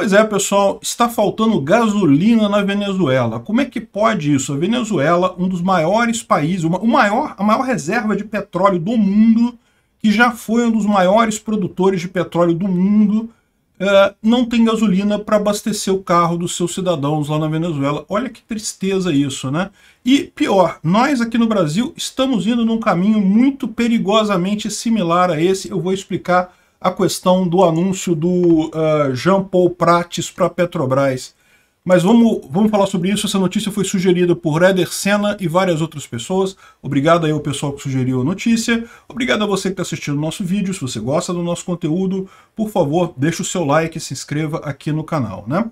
Pois é, pessoal, está faltando gasolina na Venezuela. Como é que pode isso? A Venezuela, um dos maiores países, uma, o maior, a maior reserva de petróleo do mundo, que já foi um dos maiores produtores de petróleo do mundo, é, não tem gasolina para abastecer o carro dos seus cidadãos lá na Venezuela. Olha que tristeza isso, né? E pior, nós aqui no Brasil estamos indo num caminho muito perigosamente similar a esse. Eu vou explicar a questão do anúncio do uh, Jean Paul Prates para a Petrobras. Mas vamos, vamos falar sobre isso. Essa notícia foi sugerida por Reder Senna e várias outras pessoas. Obrigado aí ao pessoal que sugeriu a notícia. Obrigado a você que está assistindo o nosso vídeo. Se você gosta do nosso conteúdo, por favor, deixe o seu like e se inscreva aqui no canal. Né?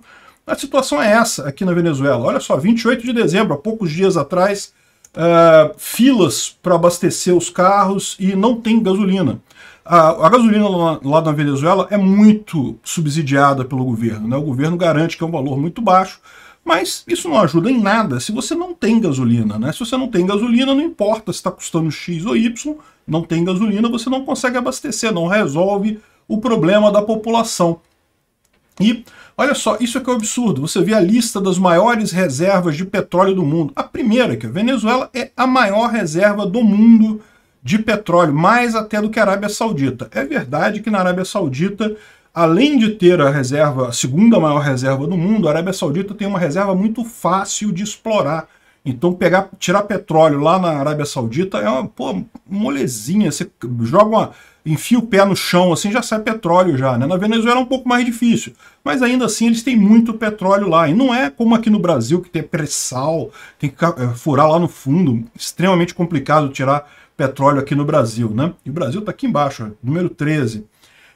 A situação é essa aqui na Venezuela. Olha só, 28 de dezembro, há poucos dias atrás, uh, filas para abastecer os carros e não tem gasolina. A, a gasolina lá, na Venezuela é muito subsidiada pelo governo. Né? O governo garante que é um valor muito baixo, mas isso não ajuda em nada se você não tem gasolina. Né? Se você não tem gasolina, não importa se está custando X ou Y, não tem gasolina, você não consegue abastecer, não resolve o problema da população. E olha só, isso é que é um absurdo. Você vê a lista das maiores reservas de petróleo do mundo. A primeira, que é a Venezuela, é a maior reserva do mundo de petróleo, mais até do que a Arábia Saudita. É verdade que na Arábia Saudita, além de ter a reserva, a segunda maior reserva do mundo, a Arábia Saudita tem uma reserva muito fácil de explorar. Então pegar, tirar petróleo lá na Arábia Saudita é uma pô, molezinha, você joga uma, enfia o pé no chão, assim já sai petróleo já, né? Na Venezuela é um pouco mais difícil, mas ainda assim eles têm muito petróleo lá, e não é como aqui no Brasil que tem pré-sal, tem que é, furar lá no fundo, extremamente complicado tirar petróleo aqui no Brasil, né? E o Brasil está aqui embaixo, número 13.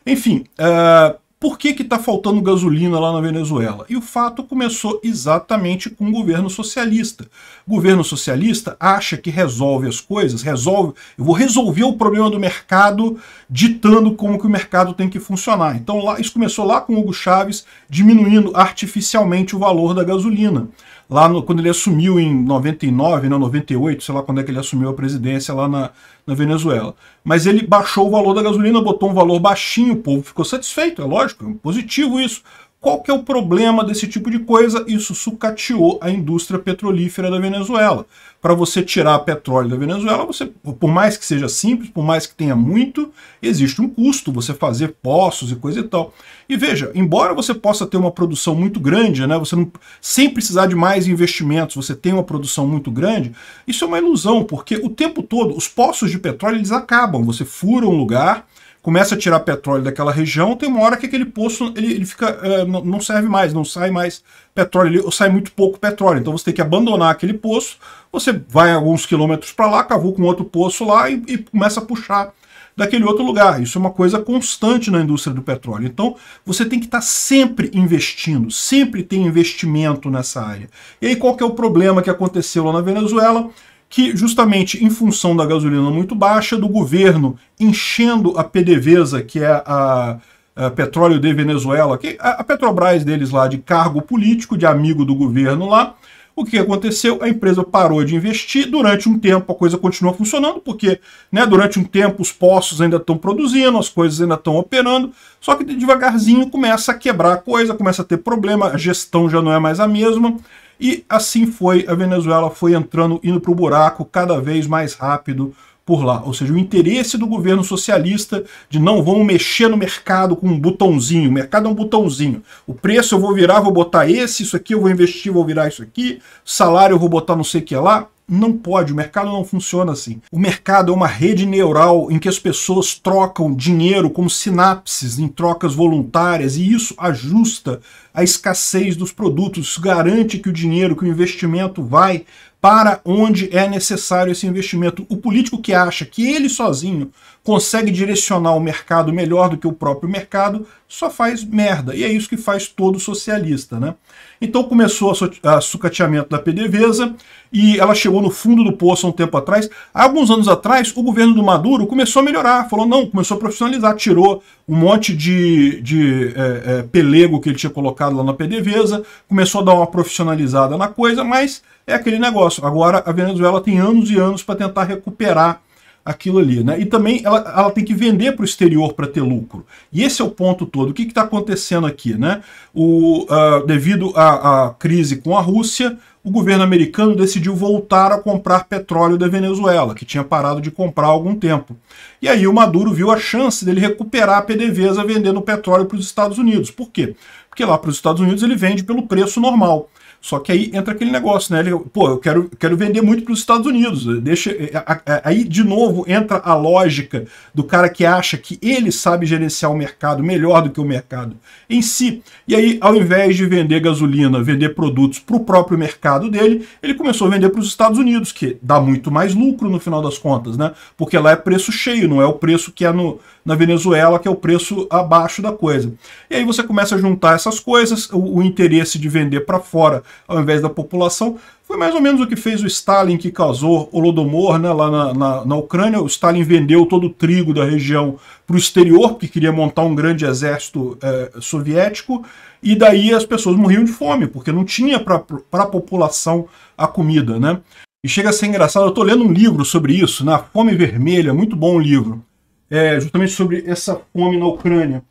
Enfim, uh, por que está faltando gasolina lá na Venezuela? E o fato começou exatamente com o governo socialista. O governo socialista acha que resolve as coisas, resolve, eu vou resolver o problema do mercado ditando como que o mercado tem que funcionar. Então lá, isso começou lá com Hugo Chávez diminuindo artificialmente o valor da gasolina lá no, quando ele assumiu em 99, não, 98, sei lá quando é que ele assumiu a presidência lá na, na Venezuela. Mas ele baixou o valor da gasolina, botou um valor baixinho, o povo ficou satisfeito, é lógico, é positivo isso. Qual que é o problema desse tipo de coisa? Isso sucateou a indústria petrolífera da Venezuela. Para você tirar petróleo da Venezuela, você, por mais que seja simples, por mais que tenha muito, existe um custo você fazer poços e coisa e tal. E veja, embora você possa ter uma produção muito grande, né, você não, sem precisar de mais investimentos, você tem uma produção muito grande, isso é uma ilusão, porque o tempo todo os poços de petróleo eles acabam. Você fura um lugar, começa a tirar petróleo daquela região, tem uma hora que aquele poço ele, ele fica é, não serve mais, não sai mais petróleo, ou sai muito pouco petróleo. Então você tem que abandonar aquele poço, você vai alguns quilômetros para lá, cavou com outro poço lá e, e começa a puxar daquele outro lugar. Isso é uma coisa constante na indústria do petróleo. Então, você tem que estar sempre investindo, sempre tem investimento nessa área. E aí, qual que é o problema que aconteceu lá na Venezuela? Que justamente em função da gasolina muito baixa, do governo enchendo a PDVSA, que é a, a Petróleo de Venezuela, que a, a Petrobras deles lá de cargo político, de amigo do governo lá, o que aconteceu? A empresa parou de investir, durante um tempo a coisa continua funcionando, porque né, durante um tempo os poços ainda estão produzindo, as coisas ainda estão operando, só que devagarzinho começa a quebrar a coisa, começa a ter problema, a gestão já não é mais a mesma, e assim foi, a Venezuela foi entrando, indo para o buraco cada vez mais rápido por lá. Ou seja, o interesse do governo socialista de não vão mexer no mercado com um botãozinho. O mercado é um botãozinho. O preço eu vou virar, vou botar esse, isso aqui eu vou investir, vou virar isso aqui. Salário eu vou botar não sei o que lá. Não pode, o mercado não funciona assim. O mercado é uma rede neural em que as pessoas trocam dinheiro como sinapses em trocas voluntárias e isso ajusta a escassez dos produtos, garante que o dinheiro, que o investimento vai para onde é necessário esse investimento. O político que acha que ele sozinho consegue direcionar o mercado melhor do que o próprio mercado, só faz merda. E é isso que faz todo socialista, né? Então começou a sucateamento da PDVSA e ela chegou no fundo do poço há um tempo atrás. Há alguns anos atrás, o governo do Maduro começou a melhorar, falou não, começou a profissionalizar, tirou um monte de, de é, é, pelego que ele tinha colocado lá na PDVSA, começou a dar uma profissionalizada na coisa, mas é aquele negócio. Agora a Venezuela tem anos e anos para tentar recuperar aquilo ali, né? E também ela, ela tem que vender para o exterior para ter lucro. E esse é o ponto todo. O que está acontecendo aqui, né? O, uh, devido à, à crise com a Rússia, o governo americano decidiu voltar a comprar petróleo da Venezuela, que tinha parado de comprar há algum tempo. E aí o Maduro viu a chance dele recuperar a PDVSA vendendo petróleo para os Estados Unidos. Por quê? Porque lá para os Estados Unidos ele vende pelo preço normal. Só que aí entra aquele negócio, né? Ele, pô, eu quero, quero vender muito para os Estados Unidos. Deixa, é, é, aí, de novo, entra a lógica do cara que acha que ele sabe gerenciar o mercado melhor do que o mercado em si. E aí, ao invés de vender gasolina, vender produtos para o próprio mercado dele, ele começou a vender para os Estados Unidos, que dá muito mais lucro no final das contas, né? Porque lá é preço cheio, não é o preço que é no, na Venezuela, que é o preço abaixo da coisa. E aí você começa a juntar essas coisas, o, o interesse de vender para fora ao invés da população. Foi mais ou menos o que fez o Stalin, que causou Holodomor né, lá na, na, na Ucrânia. O Stalin vendeu todo o trigo da região para o exterior, porque queria montar um grande exército é, soviético, e daí as pessoas morriam de fome, porque não tinha para a população a comida. Né? E chega a ser engraçado, eu estou lendo um livro sobre isso, na né, Fome Vermelha, muito bom o livro, é, justamente sobre essa fome na Ucrânia.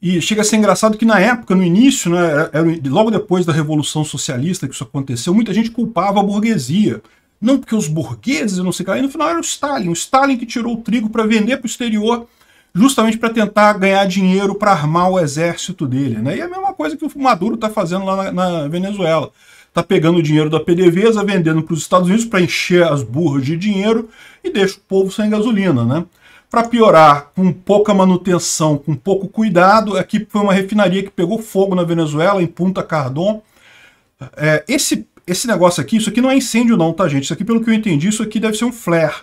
E chega a ser engraçado que na época, no início, né, era, logo depois da Revolução Socialista que isso aconteceu, muita gente culpava a burguesia. Não porque os burgueses, não sei o que, no final era o Stalin. O Stalin que tirou o trigo para vender para o exterior, justamente para tentar ganhar dinheiro para armar o exército dele. Né? E é a mesma coisa que o Maduro está fazendo lá na, na Venezuela. Está pegando o dinheiro da PDVSA, vendendo para os Estados Unidos para encher as burras de dinheiro e deixa o povo sem gasolina. Né? Para piorar, com pouca manutenção, com pouco cuidado, aqui foi uma refinaria que pegou fogo na Venezuela, em Punta Cardón. É, esse, esse negócio aqui, isso aqui não é incêndio não, tá gente? Isso aqui, pelo que eu entendi, isso aqui deve ser um flare.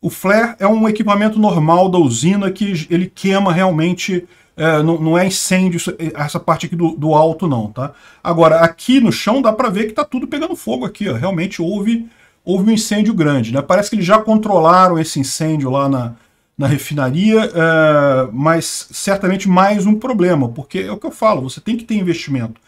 O flare é um equipamento normal da usina que ele queima realmente, é, não, não, é incêndio, essa parte aqui do, do alto não, tá? Agora, aqui no chão dá para ver que tá tudo pegando fogo aqui, ó. Realmente houve, houve um incêndio grande, né? Parece que eles já controlaram esse incêndio lá na, na refinaria, uh, mas certamente mais um problema, porque é o que eu falo, você tem que ter investimento.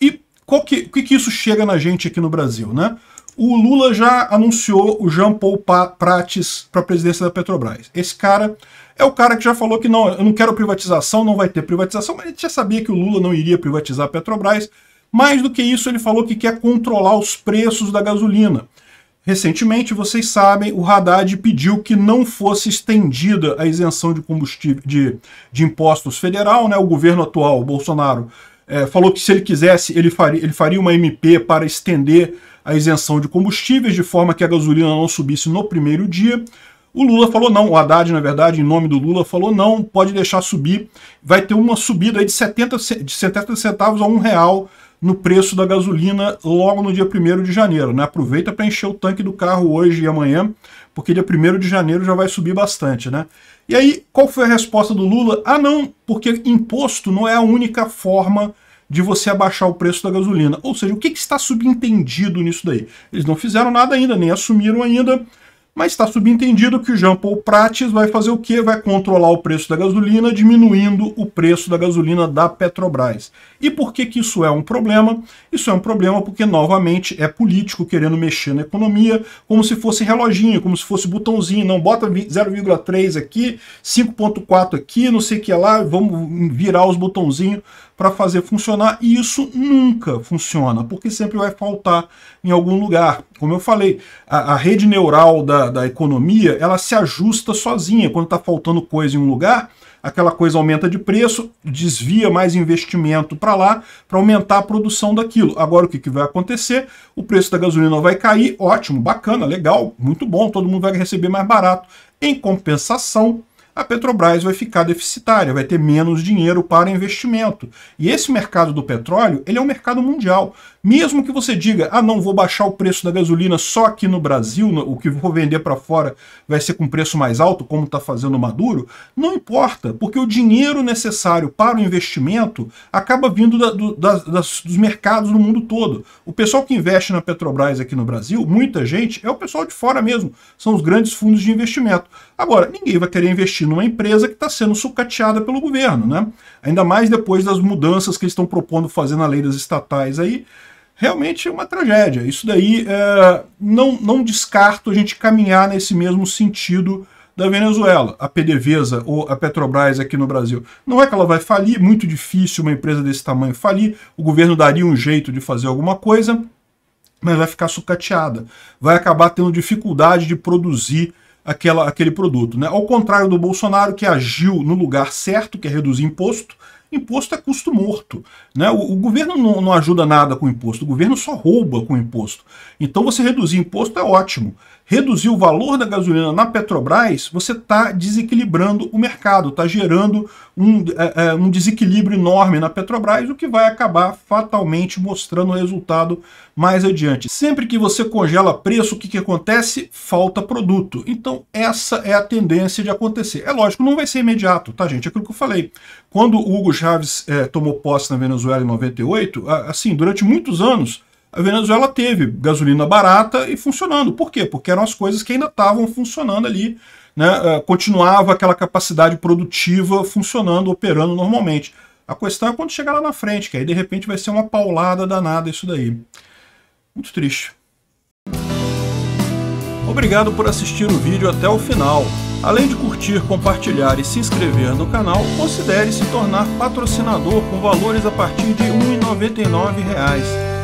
E qual que, que, que isso chega na gente aqui no Brasil? Né? O Lula já anunciou o Jean Paul Prates para a presidência da Petrobras. Esse cara é o cara que já falou que não, eu não quero privatização, não vai ter privatização, mas ele já sabia que o Lula não iria privatizar a Petrobras. Mais do que isso, ele falou que quer controlar os preços da gasolina. Recentemente, vocês sabem, o Haddad pediu que não fosse estendida a isenção de combustível de, de impostos federal, né? O governo atual, o Bolsonaro, é, falou que se ele quisesse, ele faria, ele faria uma MP para estender a isenção de combustíveis, de forma que a gasolina não subisse no primeiro dia. O Lula falou não, o Haddad, na verdade, em nome do Lula, falou não, pode deixar subir. Vai ter uma subida de 70, de 70 centavos a um real no preço da gasolina logo no dia 1 de janeiro. Né? Aproveita para encher o tanque do carro hoje e amanhã, porque dia 1 de janeiro já vai subir bastante. Né? E aí, qual foi a resposta do Lula? Ah, não, porque imposto não é a única forma de você abaixar o preço da gasolina. Ou seja, o que, que está subentendido nisso daí? Eles não fizeram nada ainda, nem assumiram ainda mas está subentendido que o Jean Paul Prates vai fazer o quê? Vai controlar o preço da gasolina, diminuindo o preço da gasolina da Petrobras. E por que, que isso é um problema? Isso é um problema porque, novamente, é político querendo mexer na economia como se fosse reloginho, como se fosse botãozinho. Não, bota 0,3 aqui, 5,4 aqui, não sei o que lá, vamos virar os botãozinhos para fazer funcionar, e isso nunca funciona, porque sempre vai faltar em algum lugar. Como eu falei, a, a rede neural da, da economia, ela se ajusta sozinha. Quando está faltando coisa em um lugar, aquela coisa aumenta de preço, desvia mais investimento para lá, para aumentar a produção daquilo. Agora o que, que vai acontecer? O preço da gasolina vai cair, ótimo, bacana, legal, muito bom, todo mundo vai receber mais barato. Em compensação, a Petrobras vai ficar deficitária, vai ter menos dinheiro para investimento. E esse mercado do petróleo, ele é um mercado mundial. Mesmo que você diga, ah não, vou baixar o preço da gasolina só aqui no Brasil, o que vou vender para fora vai ser com preço mais alto, como está fazendo o Maduro, não importa, porque o dinheiro necessário para o investimento acaba vindo da, do, da, das, dos mercados no mundo todo. O pessoal que investe na Petrobras aqui no Brasil, muita gente, é o pessoal de fora mesmo, são os grandes fundos de investimento. Agora, ninguém vai querer investir numa empresa que está sendo sucateada pelo governo, né? Ainda mais depois das mudanças que eles estão propondo fazer na lei das estatais aí, realmente é uma tragédia. Isso daí é, não, não descarto a gente caminhar nesse mesmo sentido da Venezuela, a PDVSA ou a Petrobras aqui no Brasil. Não é que ela vai falir, muito difícil uma empresa desse tamanho falir, o governo daria um jeito de fazer alguma coisa, mas vai ficar sucateada, vai acabar tendo dificuldade de produzir aquela, aquele produto. Né? Ao contrário do Bolsonaro, que agiu no lugar certo, que é reduzir imposto, imposto é custo morto. Né? O, o governo não, não, ajuda nada com imposto, o governo só rouba com imposto. Então você reduzir imposto é ótimo. Reduzir o valor da gasolina na Petrobras, você está desequilibrando o mercado, está gerando um, é, é, um desequilíbrio enorme na Petrobras, o que vai acabar fatalmente mostrando o resultado mais adiante. Sempre que você congela preço, o que, que acontece? Falta produto. Então essa é a tendência de acontecer. É lógico, não vai ser imediato, tá gente? É aquilo que eu falei. Quando o Hugo Chávez é, tomou posse na Venezuela em 98, assim, durante muitos anos, a Venezuela teve gasolina barata e funcionando. Por quê? Porque eram as coisas que ainda estavam funcionando ali, né? continuava aquela capacidade produtiva funcionando, operando normalmente. A questão é quando chegar lá na frente, que aí de repente vai ser uma paulada danada isso daí. Muito triste. Obrigado por assistir o vídeo até o final. Além de curtir, compartilhar e se inscrever no canal, considere se tornar patrocinador com valores a partir de R$ 1,99